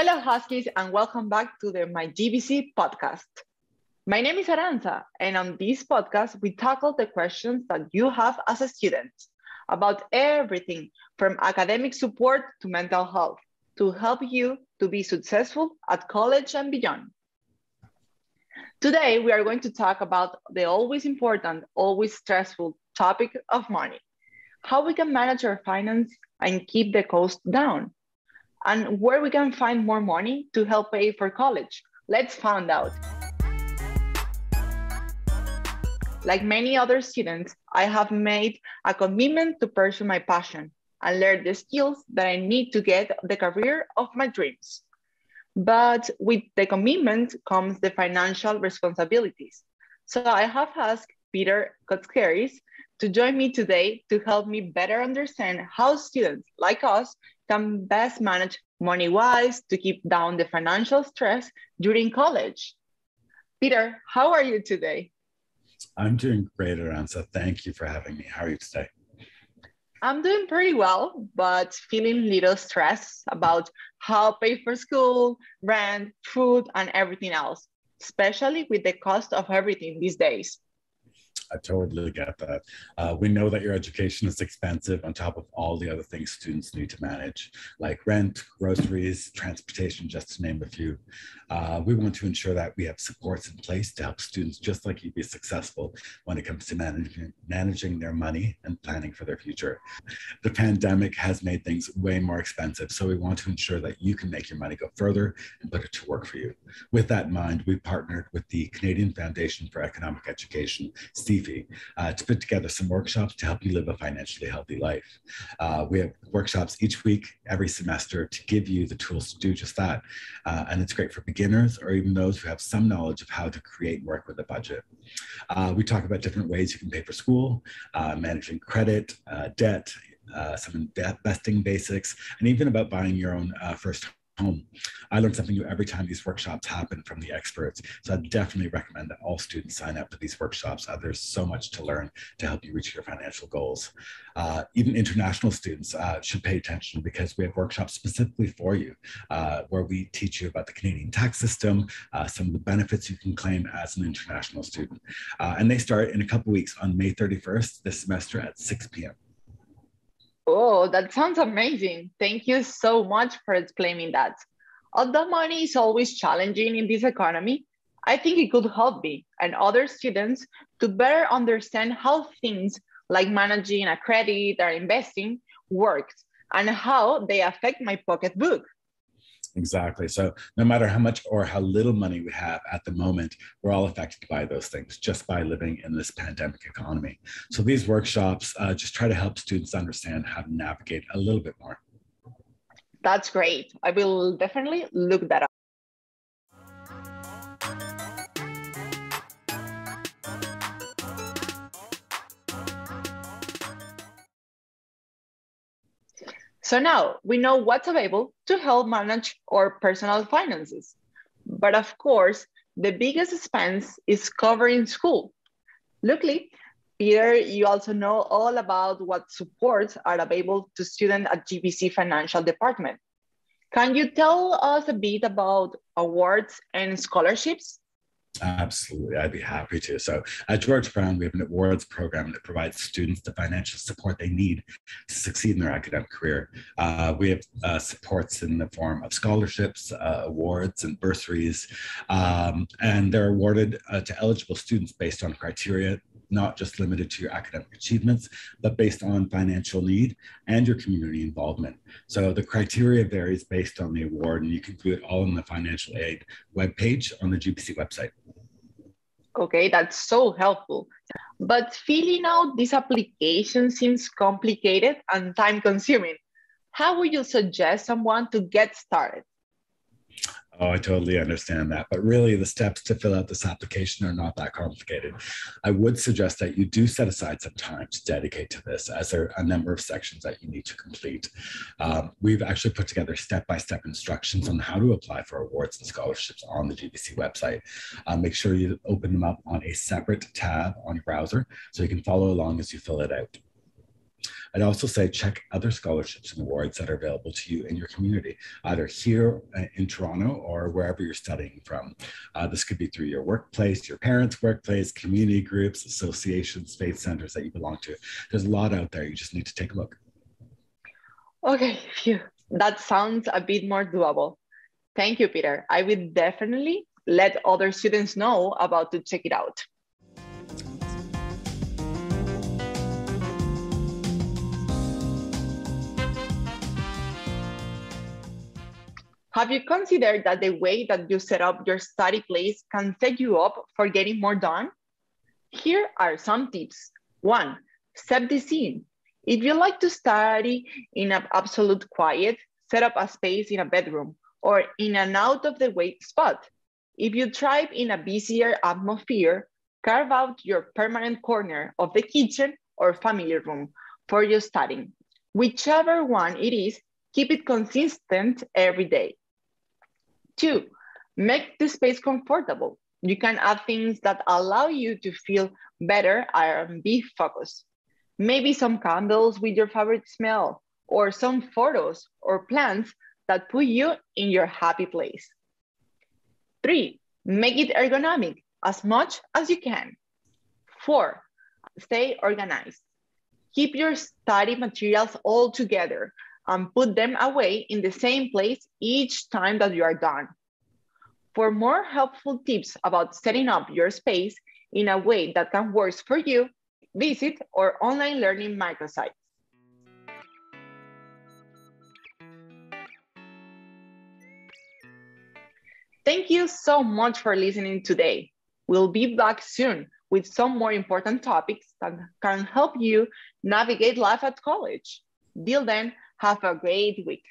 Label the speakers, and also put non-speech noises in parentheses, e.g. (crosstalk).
Speaker 1: Hello, Huskies, and welcome back to the My GBC podcast. My name is Aranza, and on this podcast, we tackle the questions that you have as a student about everything from academic support to mental health to help you to be successful at college and beyond. Today, we are going to talk about the always important, always stressful topic of money, how we can manage our finance and keep the cost down and where we can find more money to help pay for college. Let's find out. Like many other students, I have made a commitment to pursue my passion and learn the skills that I need to get the career of my dreams. But with the commitment comes the financial responsibilities. So I have asked Peter Koutsokeris to join me today to help me better understand how students like us can best manage money wise to keep down the financial stress during college. Peter, how are you today?
Speaker 2: I'm doing great, Aranza. Thank you for having me. How are you today?
Speaker 1: I'm doing pretty well, but feeling a little stressed about how pay for school, rent, food, and everything else, especially with the cost of everything these days.
Speaker 2: I totally get that. Uh, we know that your education is expensive on top of all the other things students need to manage, like rent, groceries, transportation, just to name a few. Uh, we want to ensure that we have supports in place to help students just like you be successful when it comes to managing, managing their money and planning for their future. The pandemic has made things way more expensive, so we want to ensure that you can make your money go further and put it to work for you. With that in mind, we partnered with the Canadian Foundation for Economic Education, Steve uh, to put together some workshops to help you live a financially healthy life. Uh, we have workshops each week, every semester, to give you the tools to do just that. Uh, and it's great for beginners or even those who have some knowledge of how to create work with a budget. Uh, we talk about different ways you can pay for school, uh, managing credit, uh, debt, some investing basics, and even about buying your own first home. I learn something new every time these workshops happen from the experts. So I definitely recommend that all students sign up for these workshops. Uh, there's so much to learn to help you reach your financial goals. Uh, even international students uh, should pay attention because we have workshops specifically for you uh, where we teach you about the Canadian tax system, uh, some of the benefits you can claim as an international student. Uh, and they start in a couple weeks on May 31st this semester at 6 p.m.
Speaker 1: Oh, that sounds amazing. Thank you so much for explaining that. Although money is always challenging in this economy, I think it could help me and other students to better understand how things like managing a credit or investing works and how they affect my pocketbook.
Speaker 2: Exactly. So no matter how much or how little money we have at the moment, we're all affected by those things just by living in this pandemic economy. So these workshops uh, just try to help students understand how to navigate a little bit more.
Speaker 1: That's great. I will definitely look that up. So now we know what's available to help manage our personal finances. But of course, the biggest expense is covering school. Luckily, Peter, you also know all about what supports are available to students at GBC Financial Department. Can you tell us a bit about awards and scholarships?
Speaker 2: Absolutely, I'd be happy to. So at George Brown, we have an awards program that provides students the financial support they need to succeed in their academic career. Uh, we have uh, supports in the form of scholarships, uh, awards, and bursaries, um, and they're awarded uh, to eligible students based on criteria not just limited to your academic achievements, but based on financial need and your community involvement. So the criteria varies based on the award, and you can view it all on the financial aid webpage on the GBC website.
Speaker 1: Okay, that's so helpful. But filling out this application seems complicated and time consuming. How would you suggest someone to get started?
Speaker 2: Oh, I totally understand that. But really, the steps to fill out this application are not that complicated. I would suggest that you do set aside some time to dedicate to this, as there are a number of sections that you need to complete. Um, we've actually put together step by step instructions on how to apply for awards and scholarships on the GBC website. Uh, make sure you open them up on a separate tab on your browser so you can follow along as you fill it out. I'd also say check other scholarships and awards that are available to you in your community, either here uh, in Toronto or wherever you're studying from. Uh, this could be through your workplace, your parents' workplace, community groups, associations, faith centers that you belong to. There's a lot out there. You just need to take a look.
Speaker 1: Okay, (laughs) phew. that sounds a bit more doable. Thank you, Peter. I will definitely let other students know about to check it out. Have you considered that the way that you set up your study place can set you up for getting more done? Here are some tips. One, set the scene. If you like to study in absolute quiet, set up a space in a bedroom or in an out of the way spot. If you thrive in a busier atmosphere, carve out your permanent corner of the kitchen or family room for your studying. Whichever one it is, keep it consistent every day. Two, make the space comfortable. You can add things that allow you to feel better and be focused. Maybe some candles with your favorite smell, or some photos or plants that put you in your happy place. Three, make it ergonomic as much as you can. Four, stay organized. Keep your study materials all together and put them away in the same place each time that you are done. For more helpful tips about setting up your space in a way that can work for you, visit our online learning microsite. Thank you so much for listening today. We'll be back soon with some more important topics that can help you navigate life at college. Till then, have a great week.